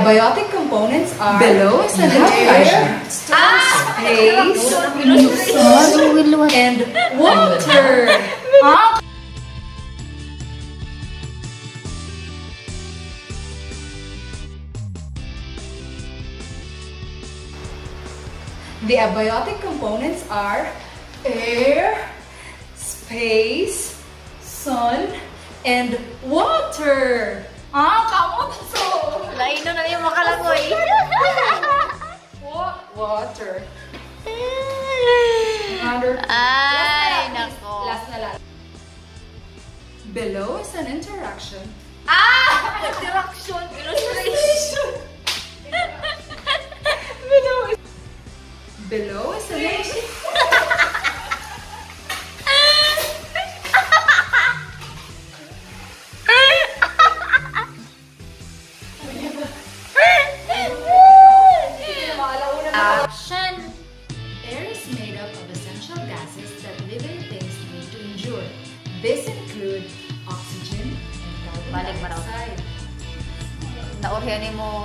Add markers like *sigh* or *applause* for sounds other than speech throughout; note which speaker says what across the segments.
Speaker 1: Biotic components are
Speaker 2: Below
Speaker 1: air, space, sun, and water. Ah, The abiotic components are air, space, sun, and water. 아,
Speaker 3: 까먹었어.
Speaker 1: 라이노 na yung
Speaker 3: makalangoy.
Speaker 1: What? Water. Water. Ay,
Speaker 3: nako.
Speaker 1: Last na last.
Speaker 2: Below is an interaction.
Speaker 1: Ah!
Speaker 3: Interaction. Illustration.
Speaker 2: Below is an
Speaker 3: interaction.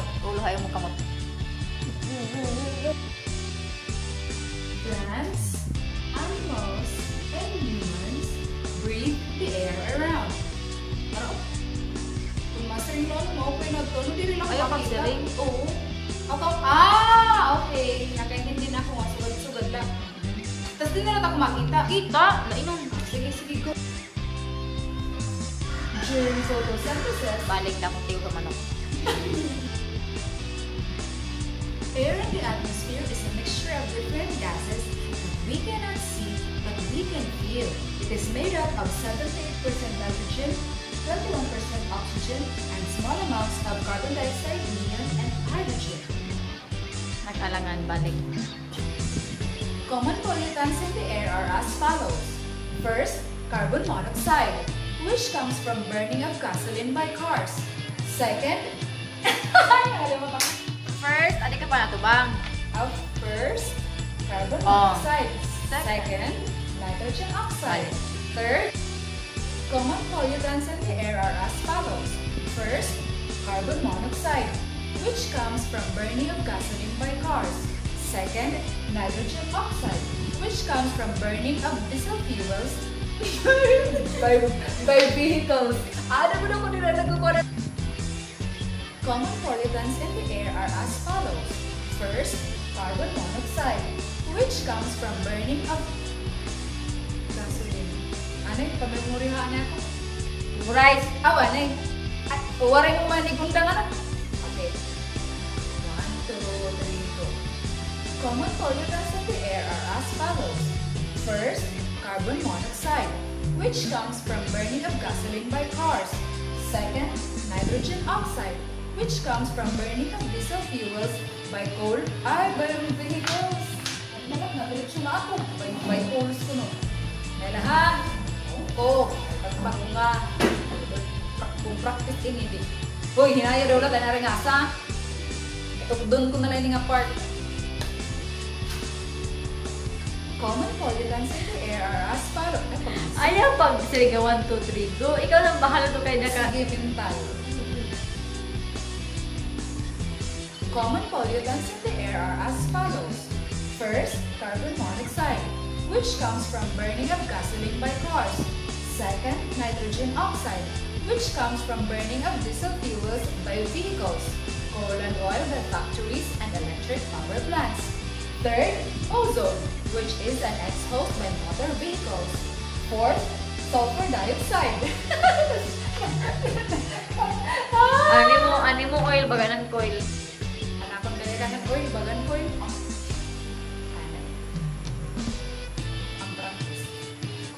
Speaker 3: Ni mo, uluhay mo kamot.
Speaker 2: Plants, animals, and humans breathe the air around.
Speaker 1: Ano? Kung master yung ano mo, okay na to. Ano din lang
Speaker 3: Ayaw
Speaker 1: makita?
Speaker 3: pagsiring?
Speaker 1: Oo. Ako, ah, okay. Nakaintindi na ako nga. Sugad-sugad lang. Tapos din na ako makita.
Speaker 3: Kita, nainom.
Speaker 1: Sige, sige, go. During photosynthesis,
Speaker 3: Balik na kung tiyo manok. *laughs*
Speaker 2: Air in the atmosphere is a mixture of different gases that we cannot see but we can feel. It is made up of 78% nitrogen, 21% oxygen, and small amounts of carbon dioxide, neon, and hydrogen.
Speaker 3: Nakalangan, balik.
Speaker 2: Common pollutants in the air are as follows. First, carbon monoxide, which comes from burning of gasoline by cars. Second. *laughs*
Speaker 3: First, adi ka pa natubang.
Speaker 2: Of first, carbon
Speaker 3: Oh.
Speaker 2: monoxide.
Speaker 3: Second.
Speaker 2: Second, nitrogen oxide. Third, common pollutants in the air are as follows. First, carbon monoxide, which comes from burning of gasoline by cars. Second, nitrogen oxide, which comes from burning of diesel fuels *laughs* by, by vehicles. Ano mo na ko nila nagkukuha Common pollutants in the air are as follows. First, carbon monoxide, which comes from burning of gasoline. Ano yung pamemoryahan na ako?
Speaker 1: Rice.
Speaker 2: Awa na eh.
Speaker 1: At uwaray mo man igundang ano.
Speaker 2: Okay. One, two, three, go. Common pollutants in the air are as follows. First, carbon monoxide, which comes from burning of gasoline by cars. Second, nitrogen oxide, which comes from burning of diesel fuels by coal, ay, by vehicles. Nabiritso na ako. By, by coals ko no. Nalahan. Oo. Pagpag ko nga. Kung practice ini di. Hoy, hinaya daw lang, tayo nga sa. Ito, doon ko na lang nga part. Common pollutants in the air are as follows.
Speaker 3: Ayaw pag siliga 1, 2, 3, go. Ikaw nang bahala to kay naka.
Speaker 2: Sige, pintal. Common pollutants in the air are as follows. First, carbon monoxide, which comes from burning of gasoline by cars. Second, nitrogen oxide, which comes from burning of diesel fuels by vehicles, coal and oil by factories and electric power plants. Third, ozone, which is an exhaust by motor vehicles. Fourth, sulfur dioxide. *laughs*
Speaker 3: Ani mo, ani mo oil, baganan.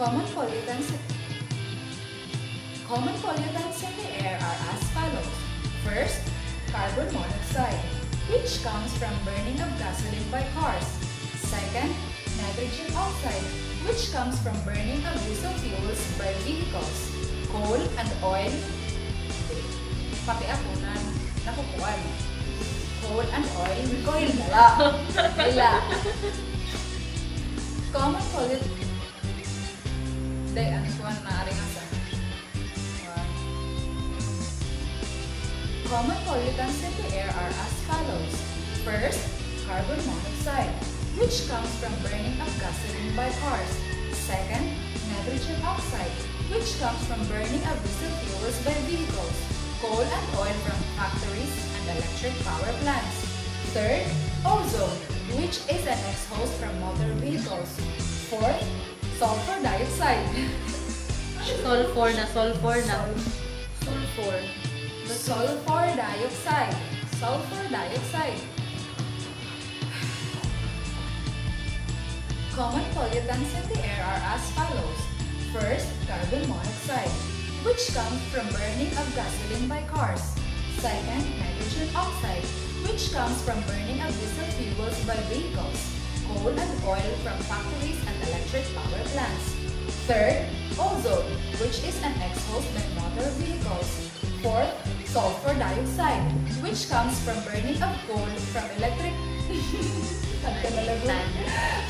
Speaker 2: Common pollutants Common pollutants in the air are as follows. First, carbon monoxide, which comes from burning of gasoline by cars. Second, nitrogen oxide, which comes from burning of diesel fuels by vehicles. Coal and oil. Pati ako na nakukuha. Coal and oil. Coil na lang. Wala. Common pollut... Day, ano ko na asa? Common pollutants in the air are as follows. First, carbon monoxide, which comes from burning of gasoline by cars. Second, nitrogen oxide, which comes from burning of diesel fuels by vehicles, coal and oil from factories and electric power plants. Third, ozone, which is an exhaust from motor vehicles. Fourth, sulfur dioxide.
Speaker 3: Sulfur na, sulfur na. Sulfur.
Speaker 2: The sulfur dioxide. Sulfur dioxide. Common pollutants in the air are as follows. First, carbon monoxide, which comes from burning of gasoline by cars. Second, nitrogen oxide, which comes from burning of diesel fuels by vehicles, coal and oil from factories and electric power plants. Third, ozone, which is an exhaust by motor vehicles. Fourth, sulfur dioxide, which comes from burning of coal from electric *laughs*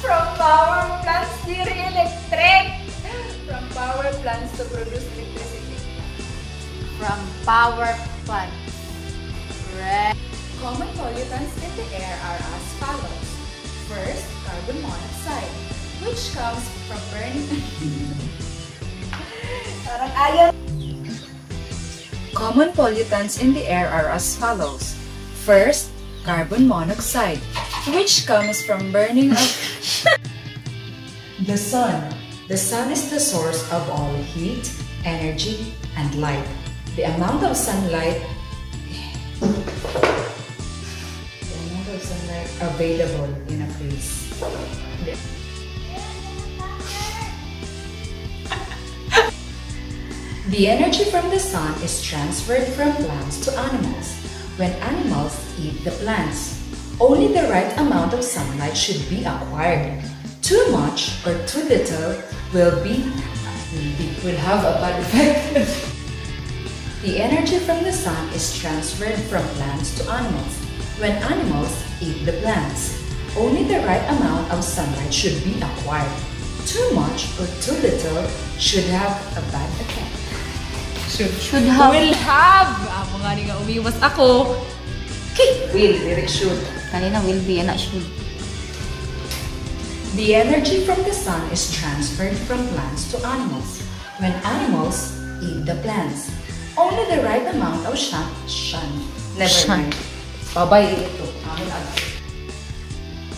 Speaker 2: from power plants diri electric from power plants to produce electricity.
Speaker 3: From power plant. Red.
Speaker 2: Common pollutants in the air are as follows. First, carbon monoxide, which comes from burning *laughs* Parang ayaw. Common pollutants in the air are as follows. First, carbon monoxide, which comes from burning of the sun. The sun is the source of all heat, energy, and light. The amount of sunlight the amount of sunlight available in a place. *laughs* The energy from the sun is transferred from plants to animals. When animals eat the plants, only the right amount of sunlight should be acquired. Too much or too little will be will, have a bad effect. *laughs* The energy from the sun is transferred from plants to animals. When animals eat the plants, only the right amount of sunlight should be acquired. Too much or too little should have a bad effect. Should,
Speaker 3: Should have.
Speaker 2: Will have! Amo nga nga umiwas ako. Okay. Will, lyric should.
Speaker 3: Kanina will be, anak should.
Speaker 2: The energy from the sun is transferred from plants to animals. When animals eat the plants, only the right amount of sun, never
Speaker 3: Sun.
Speaker 2: mind. Babay ito. Amin agad.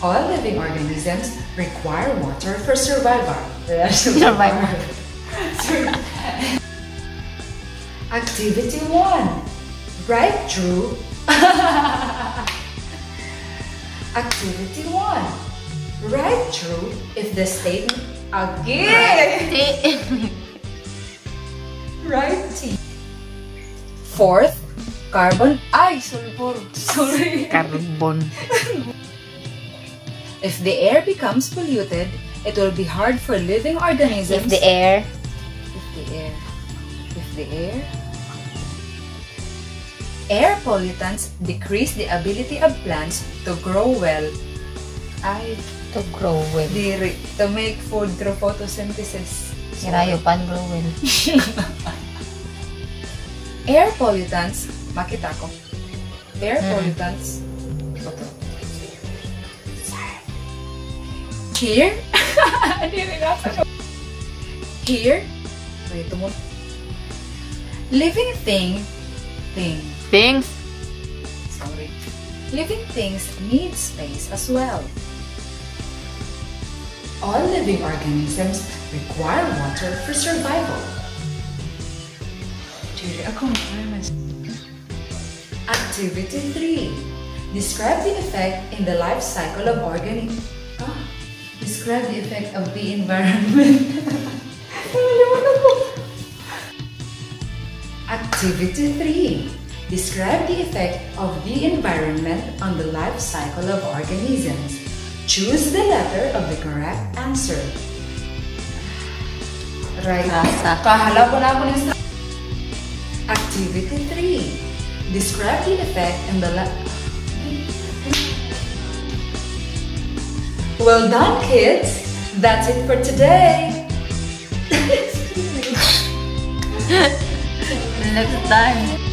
Speaker 2: All living organisms require water for survival. *laughs* *laughs*
Speaker 3: Survival. *laughs*
Speaker 2: Activity 1. Write true. Activity 1. Write true if the statement again. Right. Fourth, carbon. Ay, sulfur. Sorry.
Speaker 3: Carbon.
Speaker 2: If the air becomes polluted, it will be hard for living organisms.
Speaker 3: If the air.
Speaker 2: If the air. If the air. Air pollutants decrease the ability of plants to grow well. Ay,
Speaker 3: To grow well.
Speaker 2: diri. To make food through photosynthesis.
Speaker 3: Sirayo pan grow well. *laughs*
Speaker 2: Air pollutants, makita ko. Air
Speaker 3: Mm.
Speaker 2: pollutants. Ito. Here. Diri na ako. Here. Wait, mo. Living thing. Thing.
Speaker 3: Things.
Speaker 2: Sorry. Living things need space as well. All living organisms require water for survival. Diri ako mas. Activity 3. Describe the effect in the life cycle of organisms. Describe the effect of the environment. Activity 3. Describe the effect of the environment on the life cycle of organisms. Choose the letter of the correct answer. Right. Na ng sa- Activity 3. Describe the effect in the Well done, kids! That's it for today! *laughs*
Speaker 3: Next time.